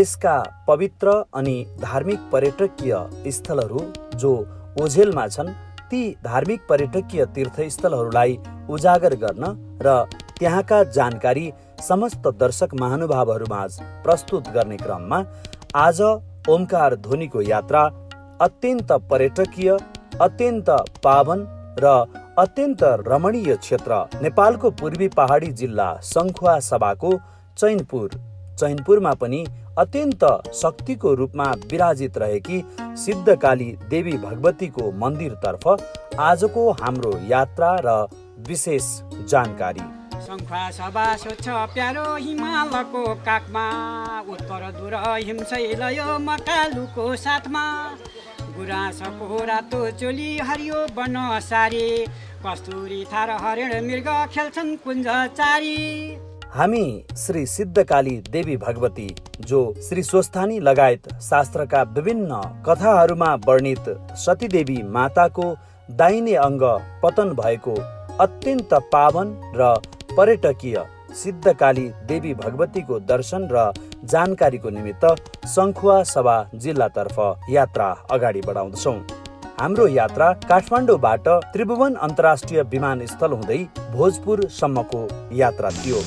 देशका पवित्र अनि धार्मिक पर्यटकीय स्थलहरू जो ओझेलमा छन् ती धार्मिक पर्यटकीय तीर्थस्थलहरूलाई उजागर गर्न र त्यहाँका जानकारी समस्त दर्शक महानुभावहरूमाझ प्रस्तुत गर्ने क्रममा आज ओमकार ध्वनिको यात्रा अत्यन्त पर्यटकीय अत्यन्त पावन र अत्यन्त रमणीय क्षेत्र नेपालको पूर्वी पहाडी जिल्ला सङ्खुवा सभाको चैनपुर चैनपुरमा पनि अत्यन्त शक्तिको रूपमा विराजित रहेकी सिद्धकाली देवी भगवतीको मन्दिरतर्फ आजको हाम्रो यात्रा र विशेष जानकारी। शङ्खा सभा स्वच्छ प्यारो हिमालको काखमा उत्तर दूर हिमशैल यो मकालुको साथमा। गुराँसको रातो चोली हरियो बन सारी कस्तुरी थार हरिण मृग खेल्छन् कुञ्ज चारी। हामी श्री सिद्धकाली देवी भगवती जो श्री स्वस्थानी लगायत शास्त्रका विभिन्न कथाहरूमा वर्णित सतीदेवी माताको दाहिने अङ्ग पतन भएको अत्यन्त पावन र पर्यटकीय सिद्धकाली देवी भगवतीको दर्शन र जानकारीको निमित्त सङ्खुवा सभा जिल्लातर्फ यात्रा अगाडि बढाउँदछौँ। हाम्रो यात्रा काठमाडौँबाट त्रिभुवन अन्तर्राष्ट्रिय विमानस्थल हुँदै भोजपुरसम्मको यात्रा थियो।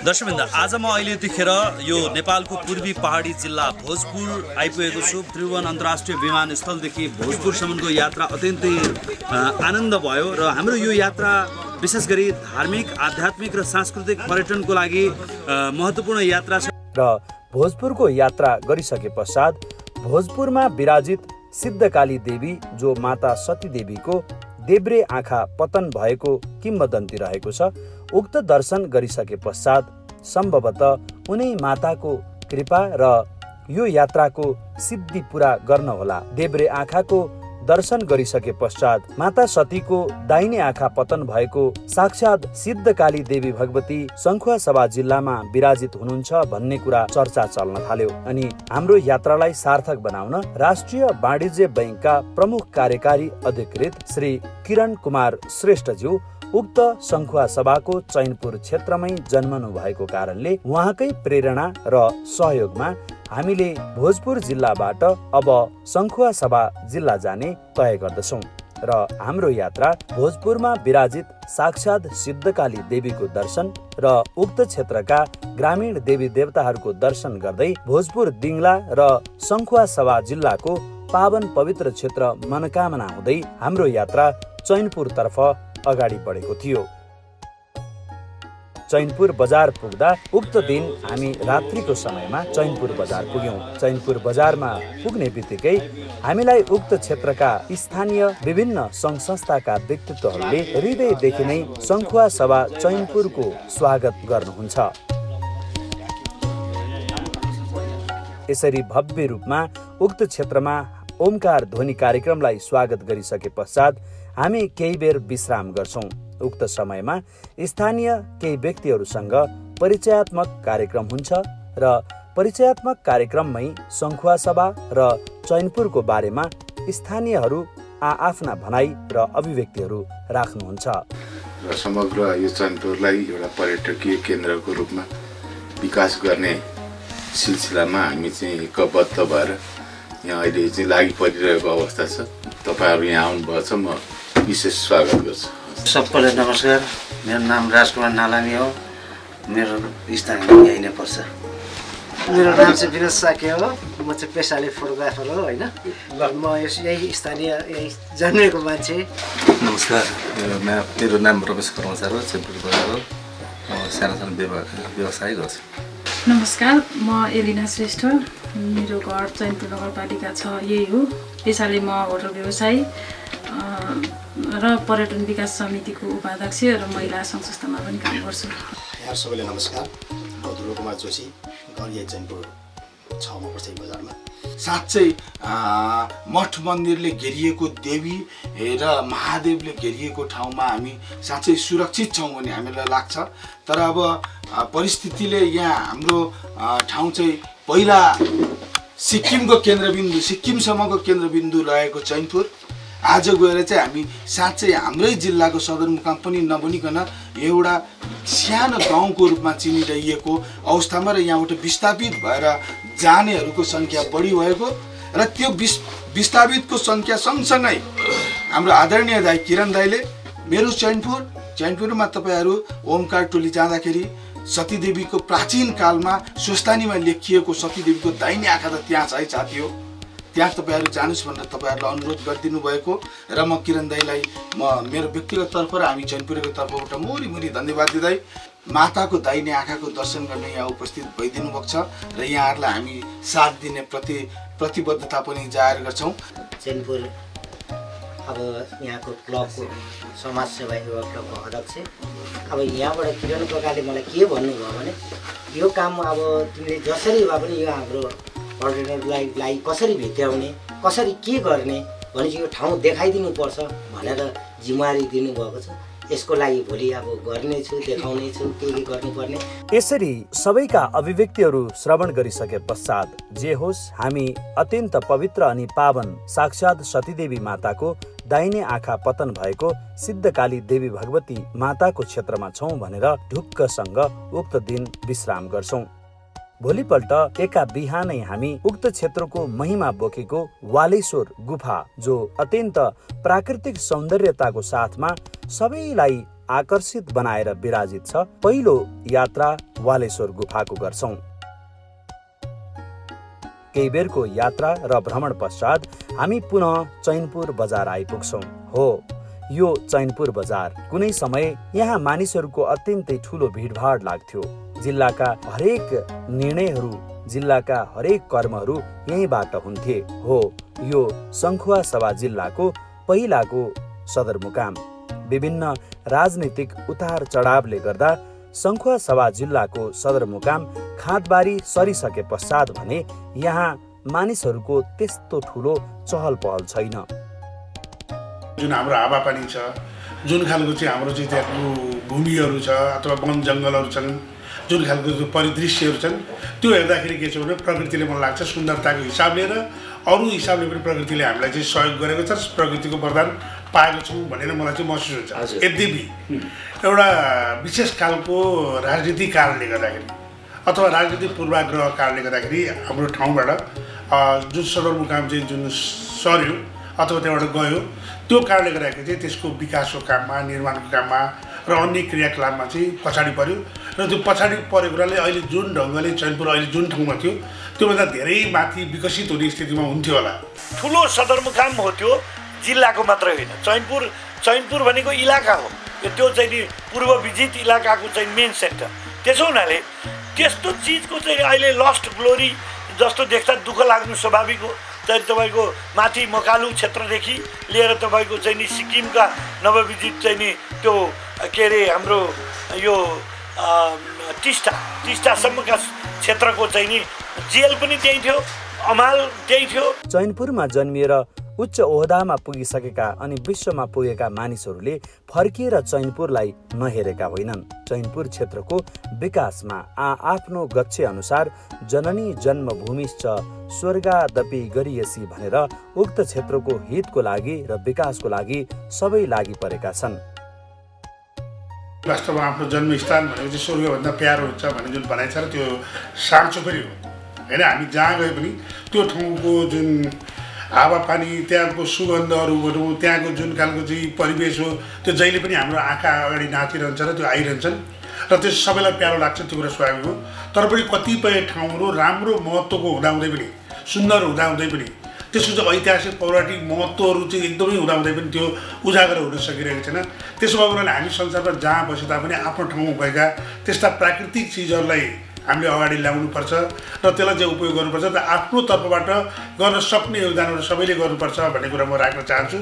दर्शकबिन्द आज म अहिले यतिखेर यो नेपालको पूर्वी पहाडी जिल्ला भोजपुर आइपुगेको छु। त्रिभुवन अन्तर्राष्ट्रिय विमानस्थलदेखि भोजपुरसम्मको यात्रा अत्यन्तै आनन्द भयो र हाम्रो यो यात्रा विशेष गरी धार्मिक आध्यात्मिक र सांस्कृतिक पर्यटनको लागि महत्त्वपूर्ण यात्रा छ। र भोजपुरको यात्रा गरिसके पश्चात भोजपुरमा विराजित सिद्धकाली देवी जो माता सती देवीको देब्रे आँखा पतन भएको किम्बदन्ती रहेको छ उक्त दर्शन गरिसके पश्चात सम्भवतः उनै माताको कृपा र यो यात्राको सिद्धि पुरा गर्न होला देब्रे आँखाको दर्शन गरिसके पश्चात माता सतीको दाहिने आँखा पतन भएको साक्षात सिद्धकाली देवी भगवती शङ्खुवा सभा जिल्लामा विराजित हुनुहुन्छ भन्ने कुरा चर्चा चल्न थाल्यो। अनि हाम्रो यात्रालाई सार्थक बनाउन राष्ट्रिय वाणिज्य बैङ्कका प्रमुख कार्यकारी अधिकृत श्री किरण कुमार श्रेष्ठज्यू उक्त सङ्खुवा सभाको चैनपुर क्षेत्रमै जन्मनु भएको कारणले उहाँकै प्रेरणा र सहयोगमा हामीले भोजपुर जिल्लाबाट अब सङ्खुवा सभा जिल्ला जाने तय गर्दछौँ र हाम्रो यात्रा भोजपुरमा विराजित साक्षात सिद्धकाली देवीको दर्शन र उक्त क्षेत्रका ग्रामीण देवी देवताहरूको दर्शन गर्दै भोजपुर दिङ्ला र सङ्खुवा सभा जिल्लाको पावन पवित्र क्षेत्र मनोकामना हुँदै हाम्रो यात्रा चैनपुरतर्फ अगाडि बढेको थियो। चैनपुर बजार पुग्दा उक्त दिन हामी रात्रिको समयमा चैनपुर बजार पुग्यौँ। चैनपुर बजारमा पुग्ने बित्तिकै हामीलाई उक्त क्षेत्रका स्थानीय विभिन्न सङ्घ संस्थाका व्यक्तित्वहरूले हृदयदेखि नै सङ्खुवा सभा चैनपुरको स्वागत गर्नुहुन्छ। यसरी भव्य रूपमा उक्त क्षेत्रमा ओमकार ध्वनि कार्यक्रमलाई स्वागत गरिसके पश्चात हामी केही बेर विश्राम गर्छौँ। उक्त समयमा स्थानीय केही व्यक्तिहरूसँग परिचयात्मक कार्यक्रम हुन्छ र परिचयात्मक कार्यक्रममै सङ्खुवा सभा र चैनपुरको बारेमा स्थानीयहरू आफ्ना भनाइ र अभिव्यक्तिहरू राख्नुहुन्छ। र समग्र यो चैनपुरलाई एउटा पर्यटकीय केन्द्रको रूपमा विकास गर्ने सिलसिलामा हामी चाहिँ एकबद्ध भएर यहाँ अहिले चाहिँ लागि परिरहेको अवस्था छ। तपाईँहरू यहाँ आउनुभएको छ म विशेष स्वागत गर्छु। सबैलाई नमस्कार। मेरो नाम राजकुमार नालानी हो। मेरो स्थानीय यही नै पर्छ। मेरो नाम चाहिँ विनोद साके हो। म चाहिँ पेसाले फोटोग्राफर हो होइन? म यस यही स्थानीय यही जन्मेको मान्छे। नमस्कार। मेरो नाम मेरो नाम रमेश कर्मचार हो चेम्पुर बजार हो। म सानो सानो व्यवसाय गर्छु। नमस्कार। म एलिना श्रेष्ठ। मेरो घर चैनपुर नगरपालिका छ यही हो। पेसाले म होटल व्यवसाय। र पर्यटन विकास समितिको उपाध्यक्ष र महिला संस्थामा पनि काम गर्छु। यहाँ सबैलाई नमस्कार। म ध्रुव कुमार जोशी घर यही चैनपुर छमा पर्छ बजारमा। साँच्चै मठ मन्दिरले घेरिएको देवी र महादेवले घेरिएको ठाउँमा हामी साँच्चै सुरक्षित छौँ भन्ने हामीलाई लाग्छ। तर अब परिस्थितिले यहाँ हाम्रो ठाउँ चाहिँ पहिला सिक्किमको केन्द्रबिन्दु सिक्किमसम्मको केन्द्रबिन्दु रहेको चैनपुर आज गएर चाहिँ हामी साँच्चै हाम्रै जिल्लाको सदरमुकाम पनि नबनिकन एउटा सानो गाउँको रूपमा चिनिरहेको अवस्थामा र यहाँबाट विस्थापित भएर जानेहरूको सङ्ख्या बढी भएको र त्यो विस विस्थापितको सङ्ख्या सँगसँगै हाम्रो आदरणीय दाई किरण दाईले मेरो चैनपुर चैनपुरमा तपाईँहरू ओमकार टोली जाँदाखेरि सतीदेवीको प्राचीन कालमा स्वस्थानीमा लेखिएको सतीदेवीको दाहिने आँखा त त्यहाँ छ है साथी हो त्यहाँ तपाईँहरू जानुहोस् भनेर तपाईँहरूलाई अनुरोध गरिदिनु भएको र म किरण दाईलाई म मेरो व्यक्तिगत तर्फ र हामी चैनपुरको तर्फबाट मुरी मुरी धन्यवाद दिँदै माताको दाहिने आँखाको दर्शन गर्न यहाँ उपस्थित भइदिनु भएको छ र यहाँहरूलाई हामी साथ दिने प्रति प्रतिबद्धता पनि जाहेर गर्छौँ। चैनपुर अब यहाँको क्लबको समाजसेवा युवा क्लबको अध्यक्ष। अब यहाँबाट किरण प्रकारले मलाई के भन्नुभयो भने यो काम अब तिमीले जसरी भए पनि यो हाम्रो पर्यटकलाई लाई कसरी भित्र्याउने कसरी के गर्ने भनेपछि यो ठाउँ देखाइदिनुपर्छ भनेर जिम्मेवारी दिनुभएको छ। यसको लागि भोलि अब गर्नेछु देखाउनेछु के के गर्नुपर्ने। यसरी सबैका अभिव्यक्तिहरू श्रवण गरिसके पश्चात जे होस् हामी अत्यन्त पवित्र अनि पावन साक्षात सतीदेवी माताको दाहिने आँखा पतन भएको सिद्धकाली देवी भगवती माताको क्षेत्रमा छौँ भनेर ढुक्कसँग उक्त दिन विश्राम गर्छौँ। भोलिपल्ट एका बिहानै हामी उक्त क्षेत्रको महिमा बोकेको वालेश्वर गुफा जो अत्यन्त प्राकृतिक सौन्दर्यताको साथमा सबैलाई आकर्षित बनाएर विराजित छ पहिलो यात्रा वालेश्वर गुफाको गर्छौँ। केही बेरको यात्रा र भ्रमण पश्चात हामी पुनः चैनपुर बजार आइपुग्छौँ। हो यो चैनपुर बजार कुनै समय यहाँ मानिसहरूको अत्यन्तै ठुलो भिडभाड लाग्थ्यो। जिल्लाका हरेक निर्णयहरू जिल्लाका हरेक कर्महरू यहीँबाट हुन्थे। हो यो सङ्खुवा सभा जिल्लाको पहिलाको सदरमुकाम। विभिन्न राजनीतिक उतार चढावले गर्दा सङ्खुवा सभा जिल्लाको सदरमुकाम खाँदबारी सरिसके पश्चात भने यहाँ मानिसहरूको त्यस्तो ठुलो चहल पहल छैन। जुन हाम्रो हावापानी छ जुन खालको चाहिँ हाम्रो चाहिँ त्यहाँको भूमिहरू छ अथवा वन जङ्गलहरू छन् जुन खालको जो परिदृश्यहरू छन् त्यो हेर्दाखेरि के छ भने प्रकृतिले मलाई लाग्छ सुन्दरताको हिसाबले र अरू हिसाबले पनि प्रकृतिले हामीलाई चाहिँ सहयोग गरेको छ प्रकृतिको वरदान पाएको छौँ भनेर मलाई चाहिँ महसुस हुन्छ। यद्यपि एउटा विशेष खालको राजनीतिक कारणले गर्दाखेरि अथवा राजनीतिक पूर्वाग्रह कारणले गर्दाखेरि हाम्रो ठाउँबाट जुन सदरमुकाम चाहिँ जुन सर्यो अथवा त्यहाँबाट गयो त्यो कारणले गर्दाखेरि चाहिँ त्यसको विकासको काममा निर्माणको काममा र अन्य क्रियाकलापमा चाहिँ पछाडि पऱ्यो र त्यो पछाडि परेको कुराले अहिले जुन ढङ्गले चैनपुर अहिले जुन ठाउँमा थियो त्योभन्दा धेरै माथि विकसित हुने स्थितिमा हुन्थ्यो होला। ठुलो सदरमुकाम हो त्यो जिल्लाको मात्रै होइन। चैनपुर चैनपुर भनेको इलाका हो। त्यो चाहिँ नि पूर्व विजित इलाकाको चाहिँ मेन सेन्टर त्यसो हुनाले त्यस्तो चिजको चाहिँ अहिले लस्ट ग्लोरी जस्तो देख्दा दुःख लाग्नु स्वाभाविक हो। चाहिँ तपाईँको माथि मकालु क्षेत्रदेखि लिएर तपाईँको चाहिँ नि सिक्किमका नवविजित चाहिँ नि त्यो के अरे हाम्रो यो टिस्टा टिस्टासम्मका क्षेत्रको चाहिँ नि जेल पनि त्यही थियो अमाल त्यही थियो। चैनपुरमा जन्मिएर उच्च ओहदामा पुगिसकेका अनि विश्वमा पुगेका मानिसहरूले फर्किएर चैनपुरलाई नहेरेका होइनन्। चैनपुर क्षेत्रको विकासमा आ आफ्नो गच्छे अनुसार जननी जन्मभूमिश्च स्वर्गादपि गरिएसी भनेर उक्त क्षेत्रको हितको लागि र विकासको लागि सबै लागि परेका छन्। वास्तवमा आफ्नो जन्मस्थान भनेको चाहिँ स्वर्गभन्दा प्यारो हुन्छ भन्ने जुन भनाइ छ र त्यो साँचो पनि हो। होइन हामी जहाँ गए पनि त्यो ठाउँको जुन हावापानी त्यहाँको सुगन्धहरू भनौँ त्यहाँको जुन खालको चाहिँ परिवेश हो त्यो जहिले पनि हाम्रो आँखा अगाडि नाचिरहन्छ र त्यो आइरहन्छन् र त्यो सबैलाई प्यारो लाग्छ त्यो कुरा स्वाभाविक हो। तर पनि कतिपय ठाउँहरू राम्रो महत्त्वको हुँदाहुँदै पनि सुन्दर हुँदाहुँदै पनि त्यसको चाहिँ ऐतिहासिक पौराणिक महत्त्वहरू चाहिँ एकदमै हुँदाहुँदै पनि त्यो उजागर हुन सकिरहेको छैन। त्यसो भएको हुनाले हामी संसारमा जहाँ बसे तापनि आफ्नो ठाउँमा भएका त्यस्ता प्राकृतिक चिजहरूलाई हामीले अगाडि ल्याउनुपर्छ र त्यसलाई चाहिँ उपयोग गर्नुपर्छ र आफ्नो तर्फबाट गर्न सक्ने योगदानहरू सबैले गर्नुपर्छ भन्ने कुरा म राख्न चाहन्छु।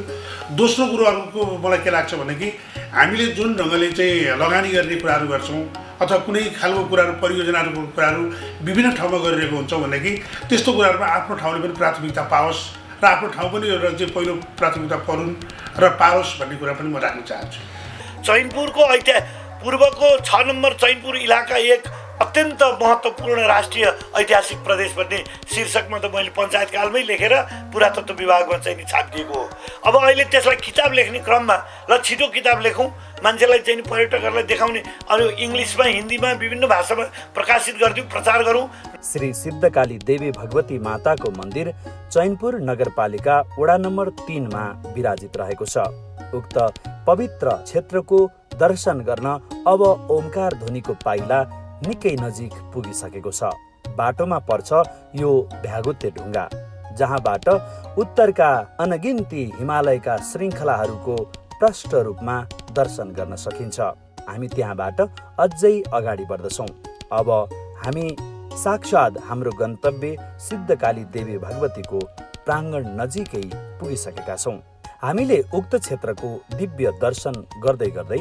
दोस्रो कुरोहरूको मलाई के लाग्छ भने कि हामीले जुन ढङ्गले चाहिँ लगानी गर्ने कुराहरू गर्छौँ अथवा कुनै खालको कुराहरू परियोजनाहरूको कुराहरू विभिन्न ठाउँमा गरिरहेको हुन्छौँ भनेदेखि त्यस्तो कुराहरूमा आफ्नो ठाउँले पनि प्राथमिकता पाओस् र आफ्नो ठाउँ पनि एउटा चाहिँ पहिलो प्राथमिकता परुन् र पाओस् भन्ने कुरा पनि म राख्न चाहन्छु। चैनपुरको ऐतिहासिक पूर्वको छ नम्बर चैनपुर इलाका एक अत्यन्त महत्त्वपूर्ण राष्ट्रिय ऐतिहासिक प्रदेश भन्ने शीर्षकमा त मैले पञ्चायतकालमै लेखेर पुरातत्व विभागमा चाहिँ नि छापिदिएको हो। अब अहिले त्यसलाई किताब लेख्ने क्रममा ल छिटो किताब लेखौँ। मान्छेलाई चाहिँ पर्यटकहरूलाई देखाउने अनि इङ्ग्लिसमा हिन्दीमा विभिन्न भाषामा प्रकाशित गरिदिउँ प्रचार गरौँ। श्री सिद्धकाली देवी भगवती माताको मन्दिर चैनपुर नगरपालिका वडा नम्बर तिनमा विराजित रहेको छ। उक्त पवित्र क्षेत्रको दर्शन गर्न अब ओमकार ध्वनिको पाइला निकै नजिक पुगिसकेको छ। बाटोमा पर्छ यो भ्यागुते ढुङ्गा जहाँबाट उत्तरका अनगिन्ती हिमालयका श्रृङ्खलाहरूको प्रष्ट रूपमा दर्शन गर्न सकिन्छ। हामी त्यहाँबाट अझै अगाडि बढ्दछौँ। अब हामी साक्षात् हाम्रो गन्तव्य सिद्धकाली देवी भगवतीको प्राङ्गण नजिकै पुगिसकेका छौँ। हामीले उक्त क्षेत्रको दिव्य दर्शन गर्दै गर्दै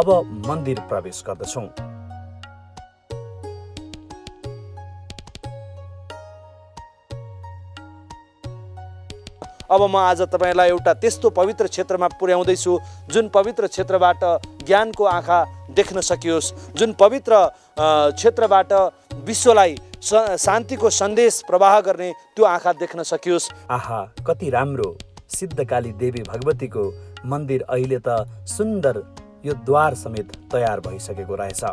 अब मन्दिर प्रवेश गर्दछौँ। अब म आज तपाईँलाई एउटा त्यस्तो पवित्र क्षेत्रमा पुर्याउँदैछु जुन पवित्र क्षेत्रबाट ज्ञानको आँखा देख्न सकियोस् जुन पवित्र क्षेत्रबाट विश्वलाई शान्तिको सन्देश प्रवाह गर्ने त्यो आँखा देख्न सकियोस्। आहा कति राम्रो! सिद्धकाली देवी भगवतीको मन्दिर अहिले त सुन्दर यो द्वार समेत तयार भइसकेको रहेछ।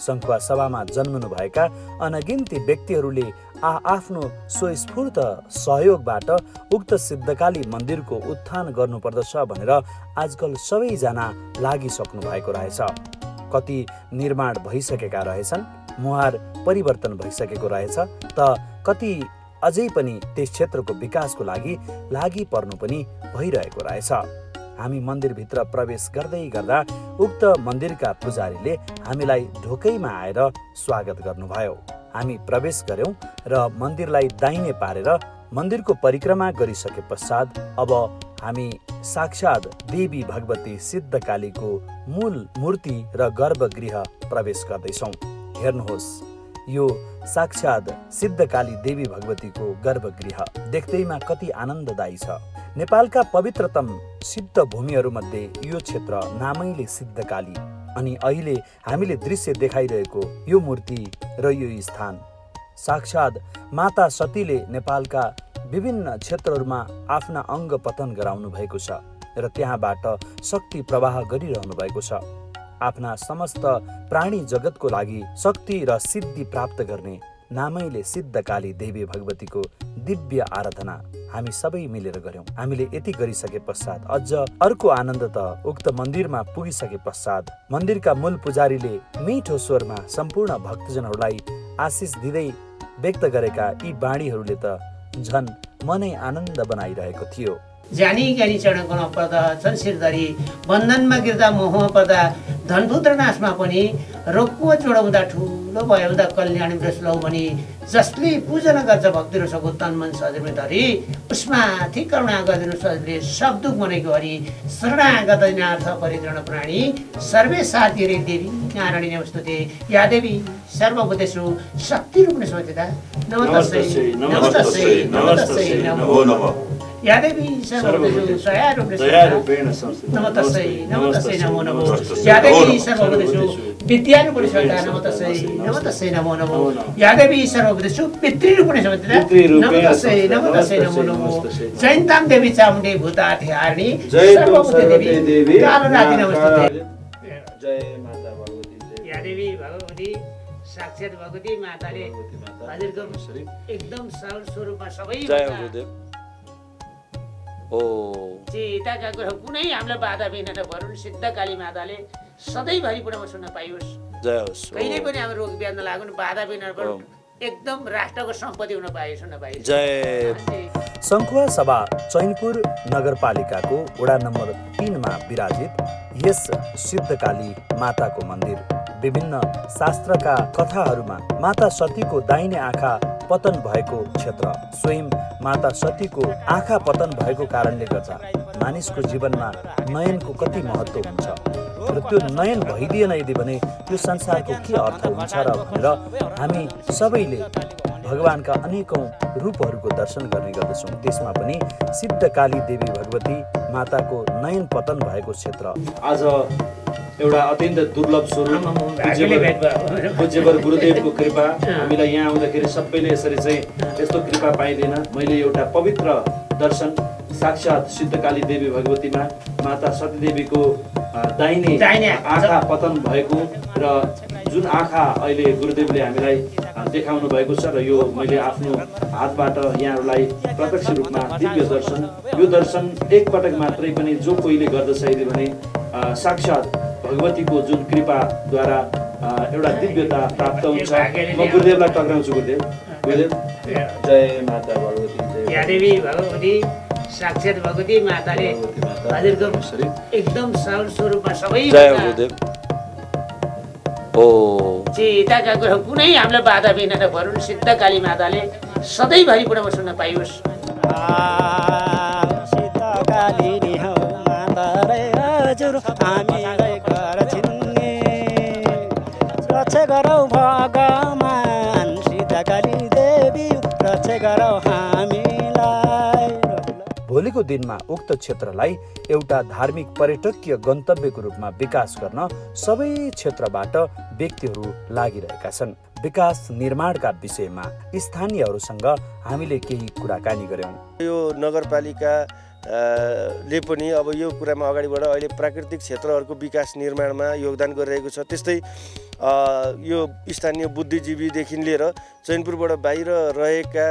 सङ्खुवा सभामा जन्मनुभएका अनगिन्ती व्यक्तिहरूले आफ्नो स्वस्फूर्त सहयोगबाट उक्त सिद्धकाली मन्दिरको उत्थान गर्नुपर्दछ भनेर आजकल सबैजना लागिसक्नु भएको रहेछ। कति निर्माण भइसकेका रहेछन् मुहार परिवर्तन भइसकेको रहेछ त कति अझै पनि त्यस क्षेत्रको विकासको लागि लागि पर्नु पनि भइरहेको रहेछ। हामी मन्दिरभित्र प्रवेश गर्दै गर्दा उक्त मन्दिरका पुजारीले हामीलाई ढोकैमा आएर स्वागत गर्नुभयो। हामी प्रवेश गर्यौँ र मन्दिरलाई दाहिने पारेर मन्दिरको परिक्रमा गरिसके पश्चात अब हामी साक्षात् देवी भगवती सिद्धकालीको मूल मूर्ति र गर्भगृह प्रवेश गर्दैछौँ। हेर्नुहोस् यो साक्षात् सिद्धकाली देवी भगवतीको गर्भगृह। देख्दैमा कति आनन्ददायी छ। नेपालका पवित्रतम सिद्ध भूमिहरूमध्ये यो क्षेत्र नामैले सिद्धकाली। अनि अहिले हामीले दृश्य देखाइरहेको यो मूर्ति र यो स्थान। साक्षात् माता सतीले नेपालका विभिन्न क्षेत्रहरूमा आफ्ना अङ्ग पतन गराउनु भएको छ र त्यहाँबाट शक्ति प्रवाह गरिरहनु भएको छ। आफ्ना समस्त प्राणी जगतको लागि शक्ति र सिद्धि प्राप्त गर्ने नामैले सिद्धकाली देवी भगवतीको दिव्य आराधना हामी सबै मिलेर गर्यौँ हामीले यति गरिसके पश्चात अझ अर्को आनन्द त उक्त मन्दिरमा पुगिसके पश्चात मन्दिरका मूल पुजारीले मिठो स्वरमा सम्पूर्ण भक्तजनहरूलाई आशिष दिँदै व्यक्त गरेका यी बाणीहरूले त झन मनै आनन्द बनाइरहेको थियो। जानी ज्ञानी चरण गुण पर्दा जनशिरधरी बन्धनमा गिर्दा मोह पर्दा धनपुत्र नाशमा पनि रोक्कुव जोडाउँदा ठुलो भयो हुँदा कल्याण वृषलौ भनी जसले पूजन गर्छ भक्ति रसको तन मन सजिलो धरी। उसमाथि करुणा गरिदिनु सजिले सब दुख मनेको हरि। शरणागत नाथ परिद्रण प्राणी। सर्वे साथी रे देवी नारायणी नमस्तुते या देवी सर्वभूतेषु शक्ति रूपले सोचेता नमस्तस्यै नमस्तस्यै नमस्तस्यै नमो नमः। या देवी सर्वभूतेषु दयारूपेण नमो तस्यै नमो तस्यै नमो नमो या देवी सर्वभूतेषु विद्यारूपेण सदा नमो तस्यै नमो तस्यै नमो नमो या देवी सर्वभूतेषु पितृरूपेण सदा नमो तस्यै नमो तस्यै नमो नमो जयन्ताम देवी चामुण्डे भूतार्थि हारिणी सर्वभूते देवी कालरात्रि नमस्ते जय माता भगवती या देवी भगवती साक्षात् भगवती माताले हजुरको एकदम सरल स्वरूपमा सबै चिताका कुरा कुनै हामीलाई बाधा बिना भरुण सिद्ध काली माताले सधैँभरि पुरामा सुन्न पाइयोस्। जय होस्। कहिल्यै पनि हाम्रो रोग बिहान लागुन बाधा बिना एकदम राष्ट्रको सम्पत्ति हुन पाइयोस् सुन्न पाइयोस्। जय। सङ्खुवा सभा चैनपुर नगरपालिकाको वडा नम्बर तिनमा विराजित यस सिद्धकाली माताको मन्दिर। विभिन्न शास्त्रका कथाहरूमा माता सतीको दाहिने आँखा पतन भएको क्षेत्र। स्वयं माता सतीको आँखा पतन भएको कारणले गर्दा मानिसको जीवनमा नयनको कति महत्त्व हुन्छ र त्यो नयन भइदिएन यदि भने त्यो संसारको के अर्थ हुन्छ र भनेर हामी सबैले भगवान्का अनेकौँ रूपहरूको दर्शन गर्ने गर्दछौँ। त्यसमा पनि सिद्धकाली देवी भगवती माताको नयन पतन भएको क्षेत्र। आज एउटा अत्यन्त दुर्लभ स्वरूप पूज्यवर गुरुदेवको कृपा। हामीलाई यहाँ आउँदाखेरि सबैले यसरी चाहिँ यस्तो कृपा पाइँदैन। मैले एउटा पवित्र दर्शन साक्षात् सिद्धकाली देवी भगवतीमा माता सतीदेवीको दाहिने आँखा। पतन भएको र जुन आँखा अहिले गुरुदेवले हामीलाई देखाउनु भएको छ र यो मैले आफ्नो हातबाट यहाँहरूलाई प्रत्यक्ष रूपमा दिव्य दर्शन यो दर्शन एकपटक मात्रै पनि जो कोहीले गर्दछ यदि भने साक्षात् भगवतीको जुन कृपाद्वारा एउटा दिव्यता प्राप्त हुन्छ। म गुरुदेवलाई टक्राउँछु गुरुदेव। गुरुदेव जय माता भगवती साक्षात् भगवती माताले हजुरको एकदम सरल स्वरूपमा सबै जय गुरुदेव। ओ। चिताका कुरा कुनै हामीलाई बाधा बिना भरुन् सिद्ध काली माताले सधैँभरि पुरा सुन्न पाइयोस्। काली माता रे हजुर हामीलाई दिनमा उक्त क्षेत्रलाई एउटा धार्मिक पर्यटकीय गन्तव्यको रूपमा विकास गर्न सबै क्षेत्रबाट व्यक्तिहरू लागिरहेका छन्। विकास निर्माणका विषयमा स्थानीयहरूसँग हामीले केही कुराकानी गर्यौँ। यो नगरपालिका ले पनि अब यो कुरामा अगाडि अहिले प्राकृतिक क्षेत्रहरूको विकास निर्माणमा योगदान गरिरहेको छ। त्यस्तै यो स्थानीय बुद्धिजीवीदेखि लिएर चैनपुरबाट बाहिर रहेका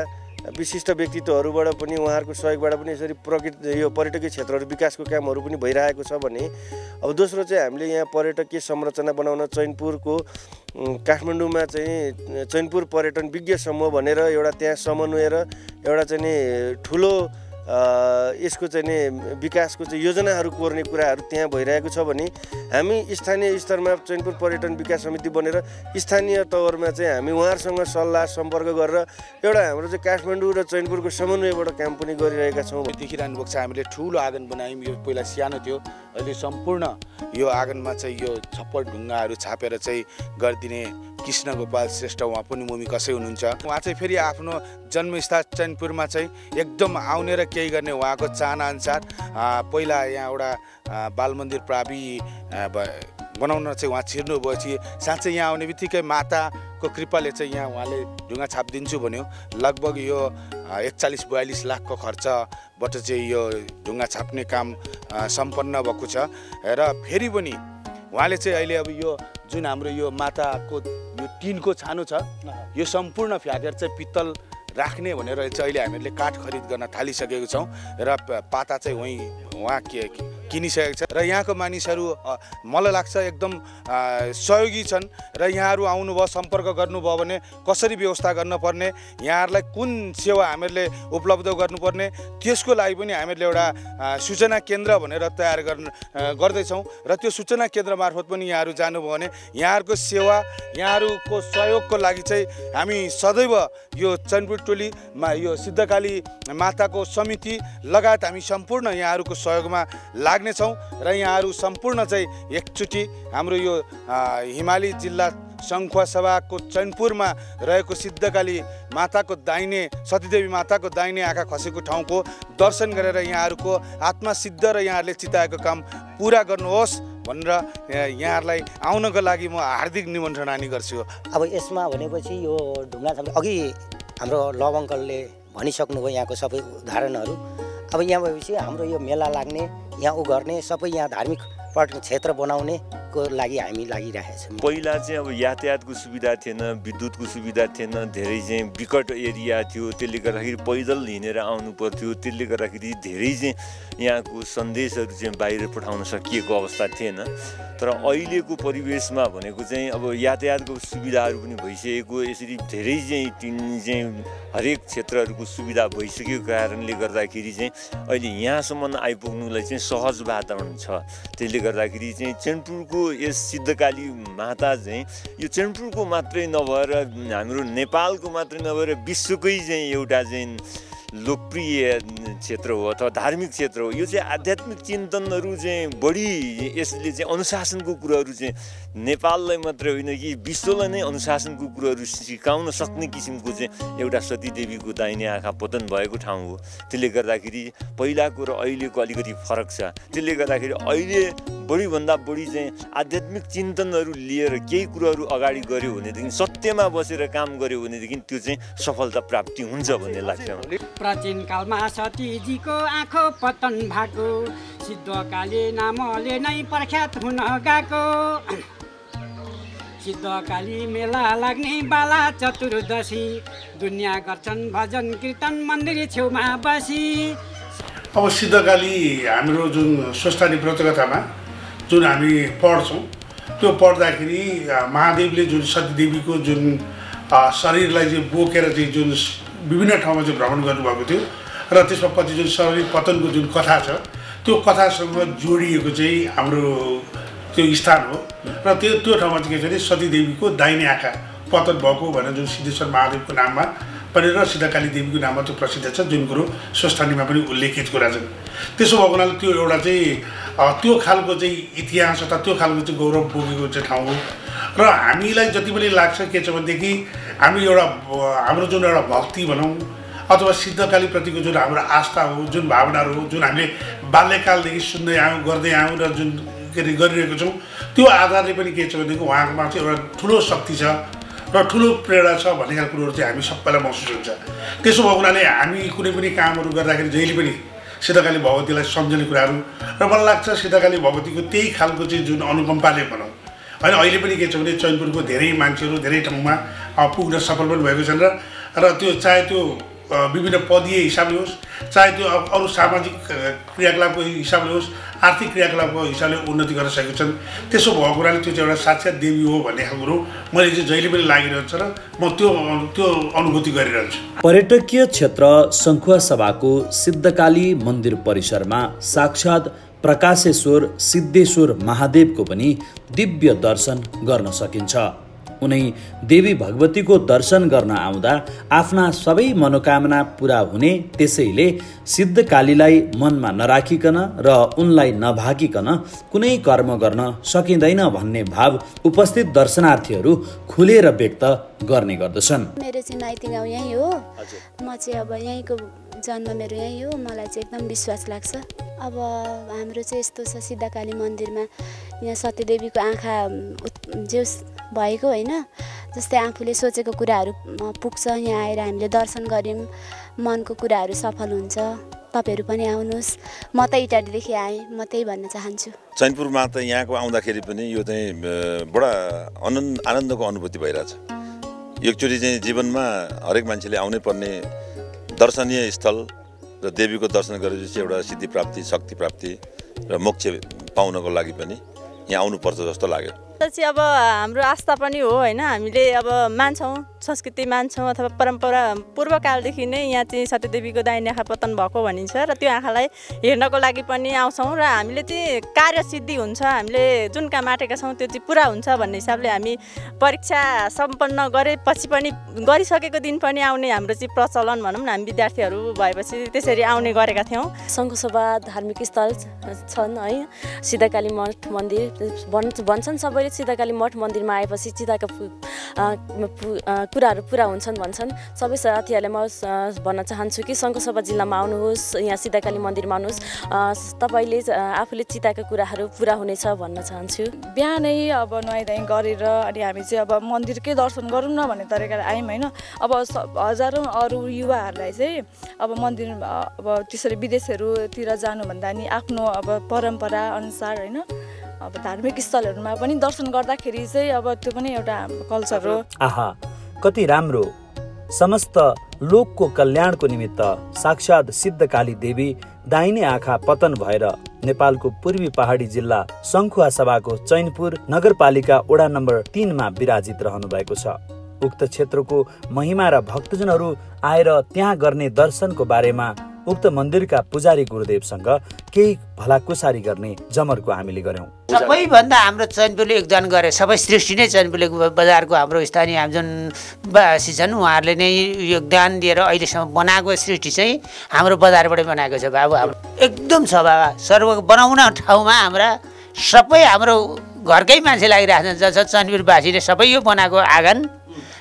विशिष्ट व्यक्तित्वहरूबाट पनि उहाँहरूको सहयोगबाट पनि यसरी प्रकृति यो पर्यटकीय क्षेत्रहरू विकासको कामहरू पनि भइरहेको छ भने अब दोस्रो चाहिँ हामीले यहाँ पर्यटकीय संरचना बनाउन चैनपुरको काठमाडौँमा चाहिँ चैनपुर पर्यटन विज्ञ समूह भनेर एउटा त्यहाँ समन्वय र एउटा चाहिँ नि ठुलो यसको चाहिँ नि विकासको चाहिँ योजनाहरू कोर्ने कुराहरू त्यहाँ भइरहेको छ भने हामी स्थानीय स्तरमा चैनपुर पर्यटन विकास समिति बनेर स्थानीय तवरमा चाहिँ हामी उहाँहरूसँग सल्लाह सम्पर्क गरेर एउटा हाम्रो चाहिँ काठमाडौँ र चैनपुरको समन्वयबाट काम पनि गरिरहेका छौँ। देखिरहनु भएको छ हामीले ठुलो आँगन बनायौँ। यो पहिला सानो थियो। अहिले सम्पूर्ण यो आँगनमा चाहिँ यो छप्पर ढुङ्गाहरू छापेर चाहिँ गरिदिने कृष्ण गोपाल श्रेष्ठ उहाँ पनि मुमी कसै हुनुहुन्छ? उहाँ चाहिँ फेरि आफ्नो जन्मस्थान चैनपुरमा चाहिँ एकदम आउने र केही गर्ने उहाँको चाहना अनुसार आ, पहिला यहाँ एउटा बाल मन्दिर प्रावि बनाउन चाहिँ उहाँ छिर्नु भएपछि साँच्चै यहाँ आउने बित्तिकै माताको कृपाले चाहिँ यहाँ उहाँले ढुङ्गा छापिदिन्छु भन्यो। लगभग यो एकचालिस बयालिस लाखको खर्चबाट चाहिँ यो ढुङ्गा छाप्ने काम सम्पन्न भएको छ। र फेरि पनि उहाँले चाहिँ अहिले अब यो जुन हाम्रो यो माताको यो टिनको छानो छ यो सम्पूर्ण फ्याकेर चाहिँ पित्तल राख्ने भनेर चाहिँ अहिले हामीहरूले काठ खरिद गर्न थालिसकेको छौँ र पाता चाहिँ वहीँ उहाँ के किनिसकेको छ। र यहाँको मानिसहरू मलाई लाग्छ एकदम सहयोगी छन् र यहाँहरू आउनुभयो सम्पर्क गर्नुभयो भने कसरी व्यवस्था गर्नुपर्ने यहाँहरूलाई कुन सेवा हामीहरूले उपलब्ध गर्नुपर्ने त्यसको लागि पनि हामीहरूले एउटा सूचना केन्द्र भनेर तयार गर्न गर्दैछौँ। र त्यो सूचना केन्द्र मार्फत पनि यहाँहरू जानुभयो भने यहाँहरूको सेवा यहाँहरूको सहयोगको लागि चाहिँ हामी सदैव यो टोलीमा यो सिद्धकाली माताको समिति लगायत हामी सम्पूर्ण यहाँहरूको सहयोगमा लाग्नेछौँ र यहाँहरू सम्पूर्ण चाहिँ एकचोटि हाम्रो यो हिमाली जिल्ला सङ्खुवा सभाको चैनपुरमा रहेको सिद्धकाली माताको दाहिने सतीदेवी माताको दाहिने आँखा खसेको ठाउँको दर्शन गरेर यहाँहरूको आत्मा सिद्ध र यहाँहरूले चिताएको काम पुरा गर्नुहोस् भनेर यहाँहरूलाई आउनको लागि म हार्दिक निमन्त्रणानी गर्छु। अब यसमा भनेपछि यो ढुङ्गा अघि हाम्रो लव अङ्कलले भनिसक्नुभयो यहाँको सबै उदाहरणहरू। अब यहाँ भएपछि हाम्रो यो मेला लाग्ने यहाँ उ गर्ने सबै यहाँ धार्मिक पर्यटन क्षेत्र बनाउनेको लागि हामी लागिरहेका छौँ। पहिला चाहिँ अब यातायातको सुविधा थिएन विद्युतको सुविधा थिएन धेरै चाहिँ विकट एरिया थियो। त्यसले गर्दाखेरि पैदल हिँडेर आउनु पर्थ्यो। त्यसले गर्दाखेरि धेरै चाहिँ यहाँको सन्देशहरू चाहिँ बाहिर पठाउन सकिएको अवस्था थिएन। तर अहिलेको परिवेशमा भनेको चाहिँ अब यातायातको सुविधाहरू पनि भइसकेको यसरी धेरै चाहिँ चाहिँ हरेक क्षेत्रहरूको सुविधा भइसकेको कारणले गर्दाखेरि चाहिँ अहिले यहाँसम्म आइपुग्नुलाई चाहिँ सहज वातावरण छ। त्यसले गर्दाखेरि चाहिँ चेनपुरको यस सिद्धकाली माता चाहिँ यो चेनपुरको मात्रै नभएर हाम्रो नेपालको मात्रै नभएर विश्वकै चाहिँ एउटा चाहिँ लोकप्रिय क्षेत्र हो अथवा धार्मिक क्षेत्र हो यो चाहिँ आध्यात्मिक चिन्तनहरू चाहिँ बढी यसले चाहिँ अनुशासनको कुराहरू चाहिँ नेपाललाई मात्रै होइन कि विश्वलाई नै अनुशासनको कुराहरू सिकाउन सक्ने किसिमको चाहिँ एउटा सतीदेवीको दाहिने आँखा पतन भएको ठाउँ हो। त्यसले गर्दाखेरि पहिलाको र अहिलेको अलिकति फरक छ। त्यसले गर्दाखेरि अहिले बढीभन्दा बढी चाहिँ आध्यात्मिक चिन्तनहरू लिएर केही कुराहरू अगाडि गऱ्यो भनेदेखि सत्यमा बसेर काम गऱ्यो भनेदेखि त्यो चाहिँ सफलता प्राप्ति हुन्छ भन्ने लाग्छ। मलाई प्राचीन कालमा सतीजीको आँखो पतन भएको। सिद्धकाली नामले नै प्रख्यात हुन गएको। सिद्धकाली मेला लाग्ने बाला चतुर्दशी। दुनियाँ गर्छन् भजन कीर्तन मन्दिर छेउमा बसी। अब सिद्धकाली हाम्रो जुन स्वस्थानी व्रतकथामा जुन हामी पढ्छौँ त्यो पढ्दाखेरि महादेवले जुन सतीदेवीको जुन शरीरलाई चाहिँ बोकेर चाहिँ जुन विभिन्न ठाउँमा चाहिँ भ्रमण गर्नुभएको थियो र त्यसमा पछि जुन शरीर पतनको जुन कथा छ त्यो कथासँग जोडिएको चाहिँ हाम्रो त्यो स्थान हो। र त्यो त्यो ठाउँमा चाहिँ के छ भने सतीदेवीको दाहिने आँखा पतन भएको भनेर जुन सिद्धेश्वर महादेवको नाममा पनि र सिद्धकाली देवीको नाममा त्यो प्रसिद्ध छ जुन कुरो स्वस्थानीमा पनि उल्लेखित कुरा छन्। त्यसो भएको हुनाले त्यो एउटा चाहिँ त्यो खालको चाहिँ इतिहास अथवा त्यो खालको चाहिँ गौरव बोकेको चाहिँ ठाउँ हो। र हामीलाई जति पनि लाग्छ के छ भनेदेखि हामी एउटा हाम्रो जुन एउटा भक्ति भनौँ अथवा सिद्धकालीप्रतिको जुन हाम्रो आस्था हो जुन भावनाहरू हो जुन हामीले बाल्यकालदेखि सुन्दै आयौँ गर्दै आयौँ र जुन के अरे गरिरहेको छौँ त्यो आधारले पनि के छ भनेदेखि उहाँकोमा चाहिँ एउटा ठुलो शक्ति छ र ठुलो प्रेरणा छ भन्ने खालको कुरोहरू चाहिँ हामी सबैलाई महसुस हुन्छ। त्यसो भएको हुनाले हामी कुनै पनि कामहरू गर्दाखेरि जहिले पनि सिद्धकाली भगवतीलाई सम्झने कुराहरू र मलाई लाग्छ सिद्धकाली भगवतीको त्यही खालको चाहिँ जुन अनुकम्पाले भनौँ होइन अहिले पनि के छ भने चैनपुरको धेरै मान्छेहरू धेरै ठाउँमा पुग्न सफल पनि भएको छन् र र त्यो चाहे त्यो विभिन्न पदीय हिसाबले होस् चाहे त्यो अब अरू सामाजिक क्रियाकलापको हिसाबले होस् आर्थिक क्रियाकलापको हिसाबले उन्नति गर्न सकेका छन्। त्यसो भएको कुराले त्यो चाहिँ एउटा साक्षात देवी हो भन्ने खालको कुरो मैले चाहिँ जहिले पनि लागिरहन्छ र म त्यो त्यो अनुभूति गरिरहन्छु। पर्यटकीय क्षेत्र सङ्खुवा सभाको सिद्धकाली मन्दिर परिसरमा साक्षात् प्रकाशेश्वर सिद्धेश्वर महादेवको पनि दिव्य दर्शन गर्न सकिन्छ। उनै देवी भगवतीको दर्शन गर्न आउँदा आफ्ना सबै मनोकामना पुरा हुने त्यसैले सिद्धकालीलाई मनमा नराखिकन र उनलाई नभागिकन कुनै कर्म गर्न सकिँदैन भन्ने भाव उपस्थित दर्शनार्थीहरू खुलेर व्यक्त गर्ने गर्दछन्। मेरो चाहिँ यहीँ हो। म चाहिँ अब यहीँको जन्म मेरो यहीँ हो। मलाई चाहिँ एकदम विश्वास लाग्छ। अब हाम्रो चाहिँ यस्तो छ सिद्धकाली मन्दिरमा यहाँ सत्यदेवीको आँखा जेउस भएको होइन जस्तै आफूले सोचेको कुराहरू पुग्छ। यहाँ आएर हामीले दर्शन गऱ्यौँ मनको कुराहरू सफल हुन्छ। तपाईँहरू पनि आउनुहोस्। म त इटालीदेखि आएँ म त्यही भन्न चाहन्छु। चैनपुरमा त यहाँको आउँदाखेरि पनि यो चाहिँ बडा आनन्द आनन्दको अनुभूति भइरहेछ। एकचोटि चाहिँ जीवनमा हरेक मान्छेले आउनै पर्ने दर्शनीय स्थल र देवीको दर्शन गरेपछि एउटा सिद्धि प्राप्ति शक्ति प्राप्ति र मोक्ष पाउनको लागि पनि यहाँ आउनुपर्छ जस्तो लाग्यो। चाहिँ अब हाम्रो आस्था पनि हो होइन? हामीले अब मान्छौँ। संस्कृति मान्छौँ अथवा परम्परा पूर्वकालदेखि नै यहाँ चाहिँ सत्यदेवीको दाहिने आँखा पतन भएको भनिन्छ र त्यो आँखालाई हेर्नको लागि पनि आउँछौँ र हामीले चाहिँ कार्यसिद्धि हुन्छ हामीले जुन काम आँटेका छौँ त्यो चाहिँ पुरा हुन्छ भन्ने हिसाबले हामी परीक्षा सम्पन्न गरेपछि पनि गरिसकेको दिन पनि आउने हाम्रो चाहिँ प्रचलन भनौँ न हामी विद्यार्थीहरू भएपछि त्यसरी आउने गरेका थियौँ। शङ्खसभा धार्मिक स्थल छन् है। सिद्धकाली मठ मन्दिर भन् भन्छन् सबैले सिद्धकाली मठ मन्दिरमा आएपछि चिताका कुराहरू पुरा हुन्छन् भन्छन्। सबै साथीहरूलाई म भन्न चाहन्छु कि शङ्खसभा जिल्लामा आउनुहोस् यहाँ सिद्धकाली मन्दिरमा आउनुहोस्। तपाईँले आफूले चिताका कुराहरू पुरा हुनेछ भन्न चाहन्छु। बिहानै अब नुहाइधुवाइ गरेर अनि हामी चाहिँ अब मन्दिरकै दर्शन गरौँ न भन्ने तरिकाले आयौँ होइन। अब हजारौँ अरू युवाहरूलाई चाहिँ अब मन्दिर अब त्यसरी विदेशहरूतिर जानुभन्दा नि आफ्नो अब परम्परा अनुसार होइन अब धार्मिक स्थलहरूमा पनि दर्शन गर्दाखेरि चाहिँ अब त्यो पनि एउटा कल्चर हो। आहा। कति राम्रो। समस्त लोकको कल्याणको निमित्त साक्षात् सिद्धकाली देवी दाहिने आँखा पतन भएर नेपालको पूर्वी पहाडी जिल्ला सङ्खुवा सभाको चैनपुर नगरपालिका वडा नम्बर तिनमा विराजित रहनु भएको छ। उक्त क्षेत्रको महिमा र भक्तजनहरू आएर त्यहाँ गर्ने दर्शनको बारेमा उक्त मन्दिरका पुजारी गुरुदेवसँग केही भलाकुसारी गर्ने जमरको हामीले गऱ्यौँ। सबैभन्दा हाम्रो चैनपुरले योगदान गरे सबै सृष्टि नै चैनपुरले बजारको हाम्रो स्थानीय जुन बासी छन् उहाँहरूले नै योगदान दिएर अहिलेसम्म बनाएको सृष्टि चाहिँ हाम्रो बजारबाटै बनाएको छ। बाबु हाम्रो एकदम छ बाबा सर्व बनाउन ठाउँमा हाम्रा सबै हाम्रो घरकै मान्छे लागिरहेको छ जस चैनपुरवासीले सबै यो बनाएको आँगन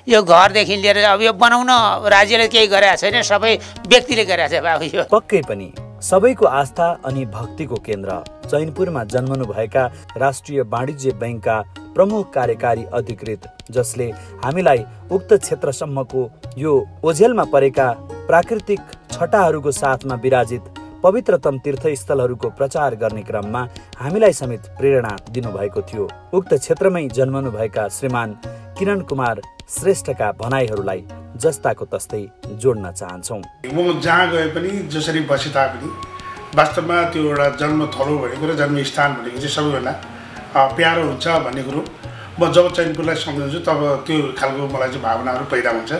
यो घरदेखि लिएर अब यो बनाउन राज्यले केही गरेको छैन सबै व्यक्तिले गरेको छ यो। पक्कै पनि सबैको आस्था अनि भक्तिको केन्द्र चैनपुरमा जन्मनुभएका राष्ट्रिय वाणिज्य बैङ्कका प्रमुख कार्यकारी अधिकृत जसले हामीलाई उक्त क्षेत्रसम्मको यो ओझेलमा परेका प्राकृतिक छटाहरूको साथमा विराजित पवित्रतम तीर्थस्थलहरूको प्रचार गर्ने क्रममा हामीलाई समेत प्रेरणा दिनुभएको थियो। उक्त क्षेत्रमै जन्मनुभएका श्रीमान किरण कुमार श्रेष्ठका भनाइहरूलाई जस्ताको तस्तै जोड्न चाहन्छौँ। म जहाँ गए पनि जसरी बसे तापनि वास्तवमा त्यो एउटा जन्मथलो भनेको र जन्मस्थान भनेको चाहिँ सबैभन्दा प्यारो हुन्छ भन्ने कुरो। म जब चैनपुरलाई सम्झन्छु तब त्यो खालको मलाई चाहिँ भावनाहरू पैदा हुन्छ।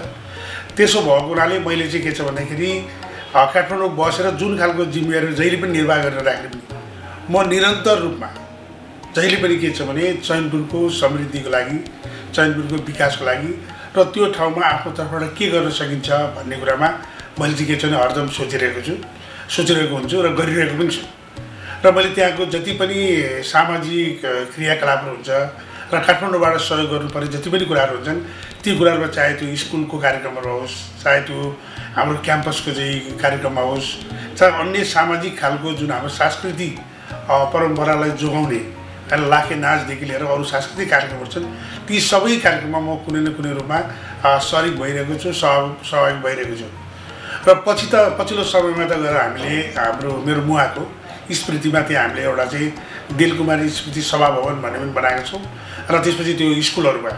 त्यसो भएको हुनाले मैले चाहिँ के छ भन्दाखेरि काठमाडौँ बसेर जुन खालको जिम्मेवारी जहिले पनि निर्वाह गरेर राख्ने पनि म निरन्तर रूपमा जहिले पनि के छ भने चैनपुरको समृद्धिको लागि चैनपुरको विकासको लागि र त्यो ठाउँमा आफ्नो तर्फबाट के गर्न सकिन्छ भन्ने कुरामा मैले चाहिँ के छ भने हरदम सोचिरहेको छु सोचिरहेको हुन्छु र गरिरहेको पनि छु। र मैले त्यहाँको जति पनि सामाजिक क्रियाकलापहरू हुन्छ र काठमाडौँबाट सहयोग गर्नुपर्ने जति पनि कुराहरू हुन्छन् ती कुराहरूमा चाहे त्यो स्कुलको कार्यक्रमहरू होस् चाहे त्यो हाम्रो क्याम्पसको चाहिँ कार्यक्रममा होस् चाहे अन्य सामाजिक खालको जुन हाम्रो सांस्कृतिक परम्परालाई जोगाउने लाखे नाचदेखि लिएर अरू सांस्कृतिक कार्यक्रमहरू छन् ती सबै कार्यक्रममा म कुनै न कुनै रूपमा सरिक भइरहेको छु सह सहभागी भइरहेको छु र पछि त पछिल्लो समयमा त गएर हामीले हाम्रो मेरो स्मृतिमा त्यहाँ हामीले एउटा चाहिँ दिलकुमारी स्मृति सभा भवन भन्ने पनि बनाएका छौँ र त्यसपछि त्यो स्कुलहरूमा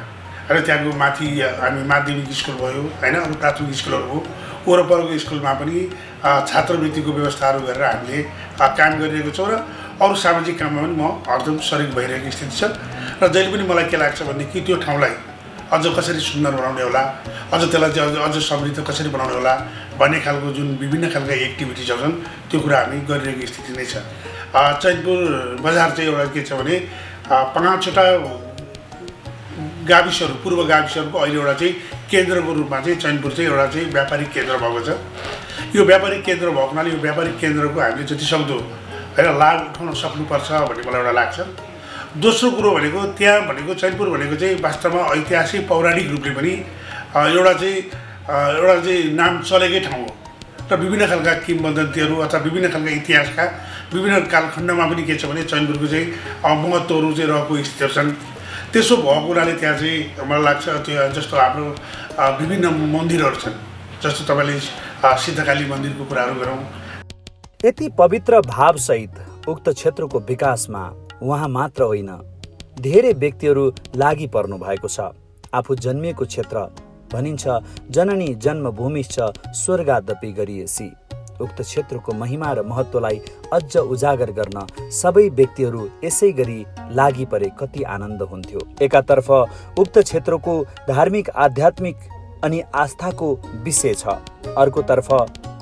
र त्यहाँको माथि हामी माध्यमिक स्कुल भयो होइन अरू प्राथमिक स्कुलहरू भयो वरपरको स्कुलमा पनि छात्रवृत्तिको व्यवस्थाहरू गरेर हामीले काम गरिरहेको छौँ र अरू सामाजिक काममा पनि म हरदम सरिक भइरहेको स्थिति छ र जहिले पनि मलाई के लाग्छ भनेदेखि त्यो ठाउँलाई अझ कसरी सुन्दर बनाउने होला अझ त्यसलाई चाहिँ अझ अझ समृद्ध कसरी बनाउने होला भन्ने खालको जुन विभिन्न खालका एक्टिभिटिजहरू छन् त्यो कुरा हामी गरिरहेको स्थिति नै छ। चैनपुर बजार चाहिँ एउटा के छ भने पाँचवटा गाविसहरू पूर्व गाविसहरूको अहिले एउटा चाहिँ केन्द्रको रूपमा चाहिँ चैनपुर चाहिँ एउटा चाहिँ व्यापारिक केन्द्र भएको छ। यो व्यापारिक केन्द्र भएको हुनाले यो व्यापारिक केन्द्रको हामीले जति सक्दो होइन लाभ उठाउन सक्नुपर्छ भन्ने मलाई एउटा लाग्छ। दोस्रो कुरो भनेको त्यहाँ भनेको चैनपुर भनेको चाहिँ वास्तवमा ऐतिहासिक पौराणिक रूपले पनि एउटा चाहिँ एउटा चाहिँ नाम चलेकै ठाउँ हो। र विभिन्न खालका किम्बदन्तीहरू अथवा विभिन्न खालका इतिहासका विभिन्न कालखण्डमा पनि के छ भने चैनपुरको चाहिँ महत्त्वहरू चाहिँ रहेको स्थितिहरू छन्। त्यसो भएको हुनाले त्यहाँ चाहिँ मलाई लाग्छ त्यो जस्तो हाम्रो विभिन्न मन्दिरहरू छन् जस्तो तपाईँले सिद्धकाली मन्दिरको कुराहरू गरौँ यति पवित्र भावसहित उक्त क्षेत्रको विकासमा उहाँ मात्र होइन धेरै व्यक्तिहरू लागि पर्नु भएको छ। आफू जन्मिएको क्षेत्र भनिन्छ जननी जन्मभूमिश्च स्वर्गादपि गरिएसी। उक्त क्षेत्रको महिमा र महत्त्वलाई अझ उजागर गर्न सबै व्यक्तिहरू यसै गरी लागि परे कति आनन्द हुन्थ्यो। एकातर्फ उक्त क्षेत्रको धार्मिक आध्यात्मिक अनि आस्थाको विषय छ। अर्कोतर्फ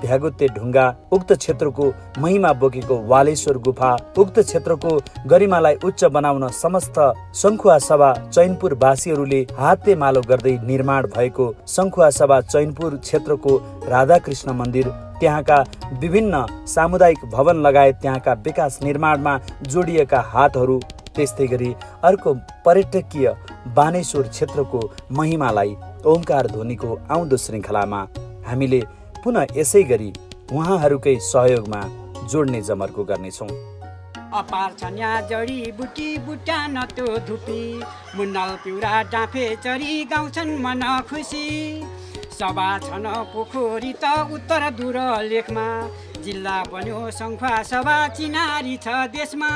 भ्यागुते ढुङ्गा उक्त क्षेत्रको महिमा बोकेको वालेश्वर गुफा उक्त क्षेत्रको गरिमालाई उच्च बनाउन समस्त शङ्खुवा सभा चैनपुरवासीहरूले हाते मालो गर्दै निर्माण भएको शङ्खुवा सभा चैनपुर क्षेत्रको राधाकृष्ण मन्दिर त्यहाँका विभिन्न सामुदायिक भवन लगायत त्यहाँका विकास निर्माणमा जोडिएका हातहरू त्यस्तै गरी अर्को पर्यटकीय बानेश्वर क्षेत्रको महिमालाई ओङ्कार ध्वनिको आउँदो श्रृङ्खलामा हामीले पुनः यसै गरी उहाँहरूकै सहयोगमा जोड्ने जमर्को गर्नेछौँ। अपार छन्या जडी बुटी बुट्या नतो धुपी मुन्नल पिउरा डाँफे चरी गाउँछन् मन खुसी। सभा छन पोखरी त उत्तर दूर लेखमा जिल्ला बन्यो सङ्खुवा सभा चिनारी छ देशमा।